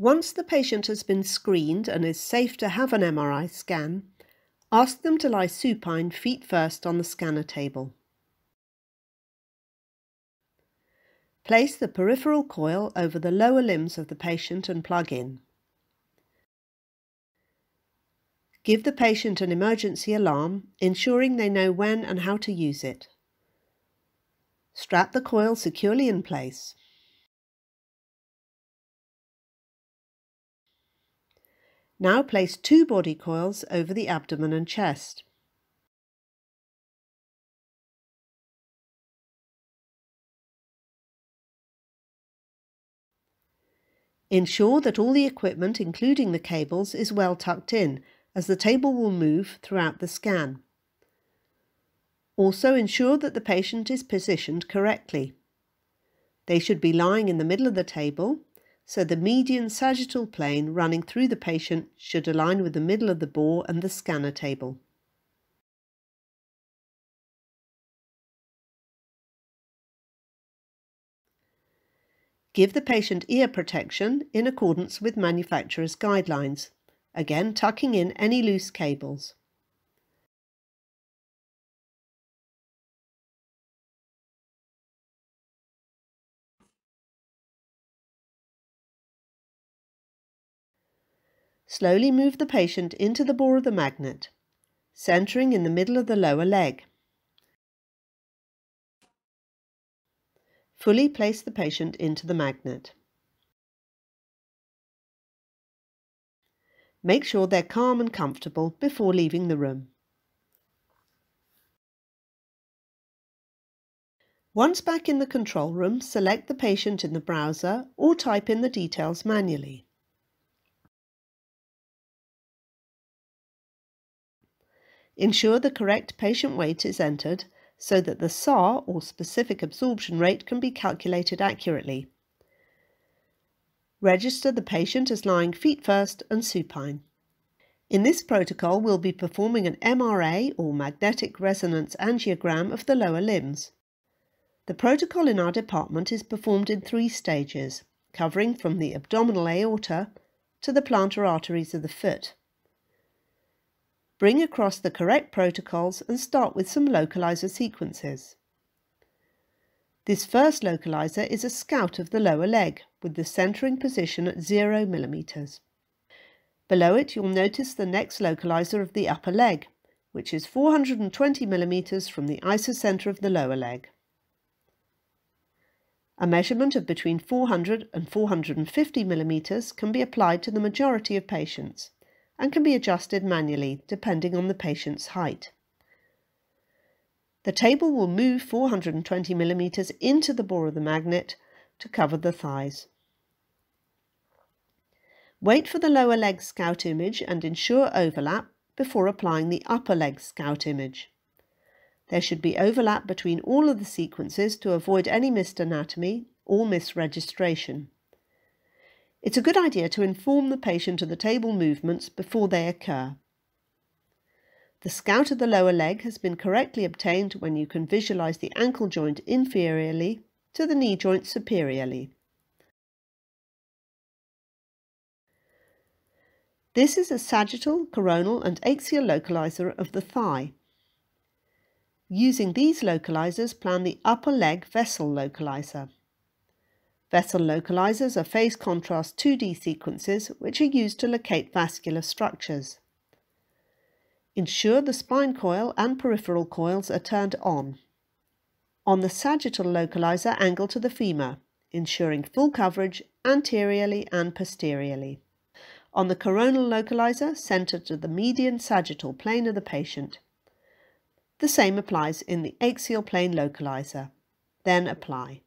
Once the patient has been screened and is safe to have an MRI scan, ask them to lie supine feet first on the scanner table. Place the peripheral coil over the lower limbs of the patient and plug in. Give the patient an emergency alarm, ensuring they know when and how to use it. Strap the coil securely in place. Now place two body coils over the abdomen and chest. Ensure that all the equipment, including the cables, is well tucked in, as the table will move throughout the scan. Also ensure that the patient is positioned correctly. They should be lying in the middle of the table, so the median sagittal plane running through the patient should align with the middle of the bore and the scanner table. Give the patient ear protection in accordance with manufacturer's guidelines, again tucking in any loose cables. Slowly move the patient into the bore of the magnet, centering in the middle of the lower leg. Fully place the patient into the magnet. Make sure they're calm and comfortable before leaving the room. Once back in the control room, select the patient in the browser or type in the details manually. Ensure the correct patient weight is entered so that the SAR, or specific absorption rate, can be calculated accurately. Register the patient as lying feet first and supine. In this protocol, we'll be performing an MRA, or magnetic resonance angiogram, of the lower limbs. The protocol in our department is performed in three stages, covering from the abdominal aorta to the plantar arteries of the foot. Bring across the correct protocols and start with some localizer sequences. This first localizer is a scout of the lower leg with the centering position at 0 mm. Below it you'll notice the next localizer of the upper leg, which is 420 mm from the isocenter of the lower leg. A measurement of between 400 and 450 mm can be applied to the majority of patients and can be adjusted manually depending on the patient's height. The table will move 420 millimeters into the bore of the magnet to cover the thighs. Wait for the lower leg scout image and ensure overlap before applying the upper leg scout image. There should be overlap between all of the sequences to avoid any missed anatomy or misregistration. It's a good idea to inform the patient of the table movements before they occur. The scout of the lower leg has been correctly obtained when you can visualize the ankle joint inferiorly to the knee joint superiorly. This is a sagittal, coronal and axial localizer of the thigh. Using these localizers, plan the upper leg vessel localizer. Vessel localizers are phase contrast 2D sequences which are used to locate vascular structures. Ensure the spine coil and peripheral coils are turned on. On the sagittal localizer, angle to the femur, ensuring full coverage anteriorly and posteriorly. On the coronal localizer, center to the median sagittal plane of the patient. The same applies in the axial plane localizer. Then apply.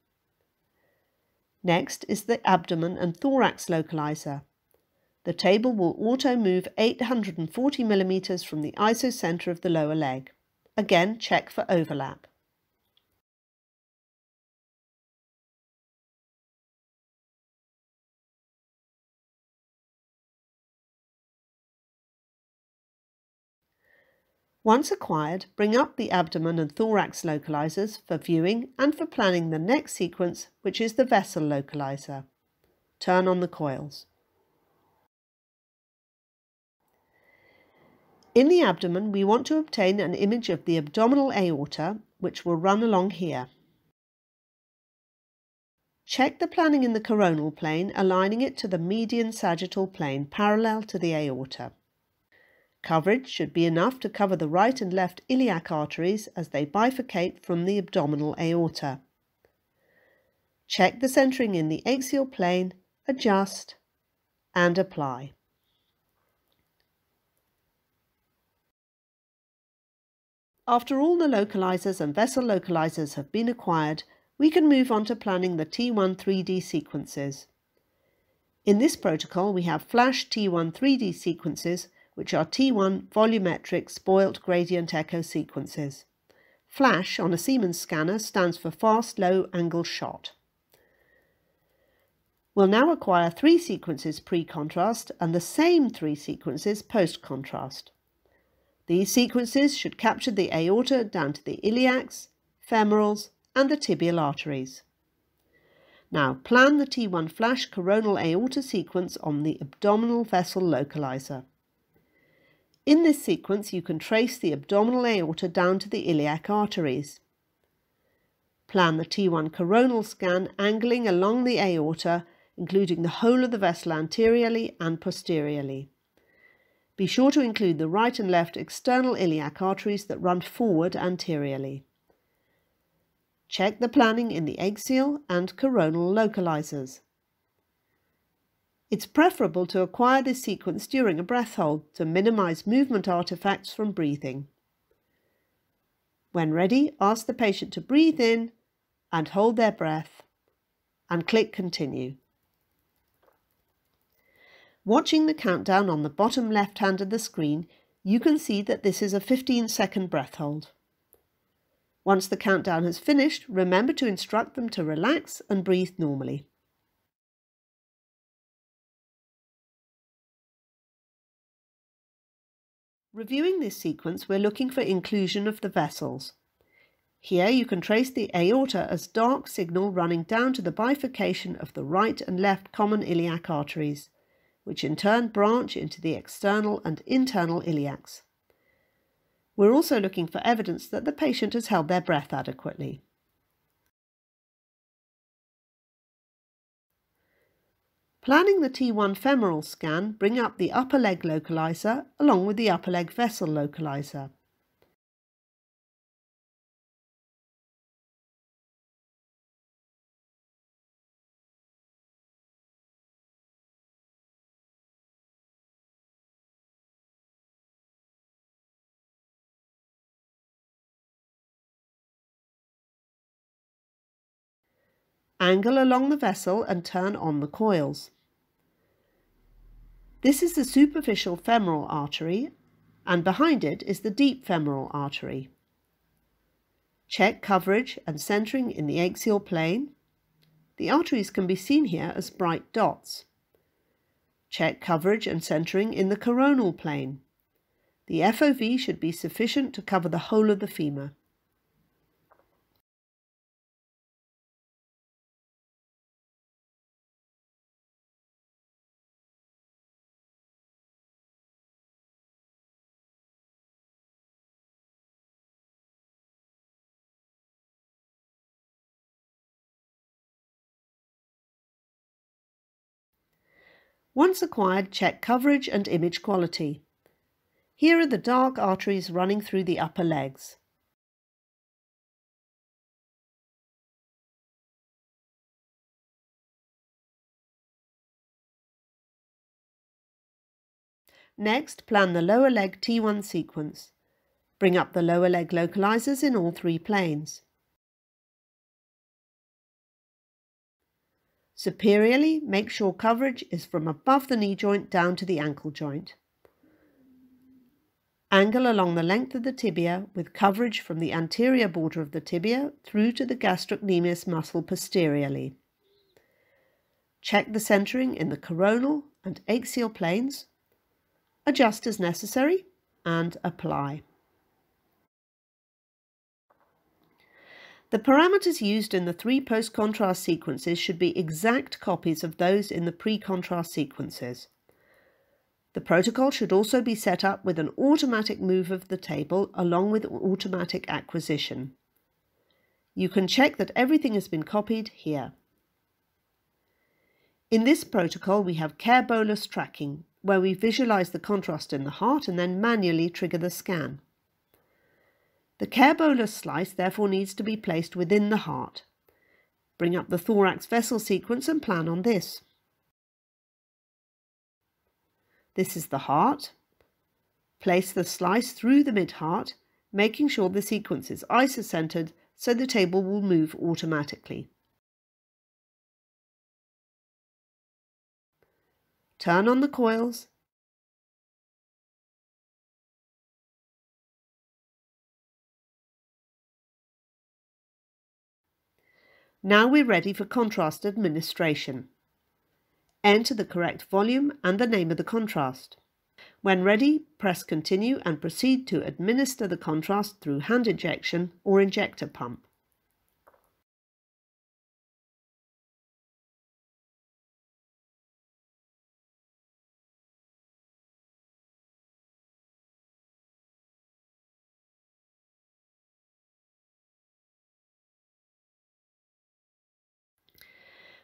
Next is the abdomen and thorax localizer. The table will auto move 840 mm from the isocenter of the lower leg. Again, check for overlap. Once acquired, bring up the abdomen and thorax localizers for viewing and for planning the next sequence, which is the vessel localizer. Turn on the coils. In the abdomen, we want to obtain an image of the abdominal aorta, which will run along here. Check the planning in the coronal plane, aligning it to the median sagittal plane parallel to the aorta. Coverage should be enough to cover the right and left iliac arteries as they bifurcate from the abdominal aorta. Check the centering in the axial plane, adjust and apply. After all the localizers and vessel localizers have been acquired, we can move on to planning the T1 3D sequences. In this protocol, we have flash T1 3D sequences, which are T1 volumetric spoilt gradient echo sequences. Flash on a Siemens scanner stands for fast low angle shot. We'll now acquire three sequences pre-contrast and the same three sequences post-contrast. These sequences should capture the aorta down to the iliacs, femorals and the tibial arteries. Now plan the T1 flash coronal aorta sequence on the abdominal vessel localizer. In this sequence you can trace the abdominal aorta down to the iliac arteries. Plan the T1 coronal scan angling along the aorta, including the whole of the vessel anteriorly and posteriorly. Be sure to include the right and left external iliac arteries that run forward anteriorly. Check the planning in the axial and coronal localizers. It's preferable to acquire this sequence during a breath hold to minimize movement artifacts from breathing. When ready, ask the patient to breathe in and hold their breath and click Continue. Watching the countdown on the bottom left hand of the screen, you can see that this is a 15 second breath hold. Once the countdown has finished, remember to instruct them to relax and breathe normally. Reviewing this sequence, we're looking for inclusion of the vessels. Here you can trace the aorta as dark signal running down to the bifurcation of the right and left common iliac arteries which in turn branch into the external and internal iliacs. We're also looking for evidence that the patient has held their breath adequately. Planning the T1 femoral scan, bring up the upper leg localizer along with the upper leg vessel localizer. Angle along the vessel and turn on the coils. This is the superficial femoral artery and behind it is the deep femoral artery. Check coverage and centering in the axial plane. The arteries can be seen here as bright dots. Check coverage and centering in the coronal plane. The FOV should be sufficient to cover the whole of the femur. Once acquired, check coverage and image quality. Here are the dark arteries running through the upper legs. Next, plan the lower leg T1 sequence. Bring up the lower leg localizers in all three planes. Superiorly, make sure coverage is from above the knee joint down to the ankle joint. Angle along the length of the tibia with coverage from the anterior border of the tibia through to the gastrocnemius muscle posteriorly. Check the centering in the coronal and axial planes. Adjust as necessary and apply. The parameters used in the three post-contrast sequences should be exact copies of those in the pre-contrast sequences. The protocol should also be set up with an automatic move of the table along with automatic acquisition. You can check that everything has been copied here. In this protocol, we have care bolus tracking, where we visualize the contrast in the heart and then manually trigger the scan. The care bolus slice therefore needs to be placed within the heart. Bring up the thorax vessel sequence and plan on this. This is the heart. Place the slice through the mid-heart, making sure the sequence is isocentered so the table will move automatically. Turn on the coils Now we're ready for contrast administration. Enter the correct volume and the name of the contrast. When ready, press continue and proceed to administer the contrast through hand injection or injector pump.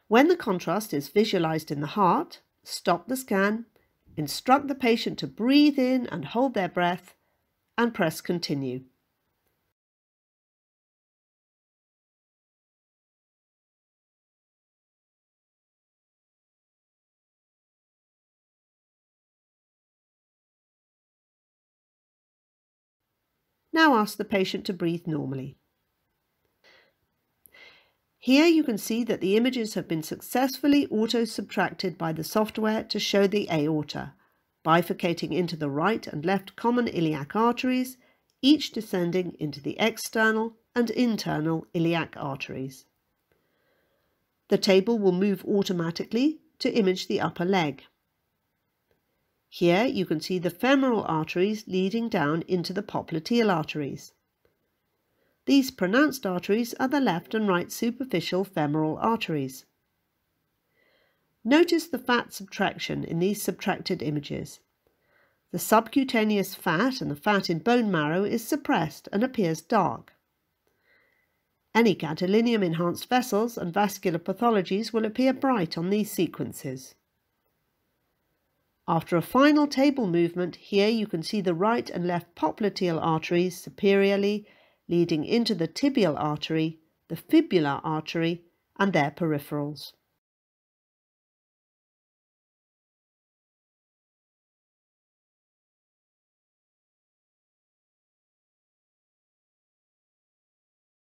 When the contrast is visualized in the heart, stop the scan, instruct the patient to breathe in and hold their breath, and press continue. Now ask the patient to breathe normally. Here you can see that the images have been successfully auto-subtracted by the software to show the aorta, bifurcating into the right and left common iliac arteries, each descending into the external and internal iliac arteries. The table will move automatically to image the upper leg. Here you can see the femoral arteries leading down into the popliteal arteries. These pronounced arteries are the left and right superficial femoral arteries. Notice the fat subtraction in these subtracted images. The subcutaneous fat and the fat in bone marrow is suppressed and appears dark. Any gadolinium enhanced vessels and vascular pathologies will appear bright on these sequences. After a final table movement, here you can see the right and left popliteal arteries superiorly leading into the tibial artery, the fibular artery, and their peripherals.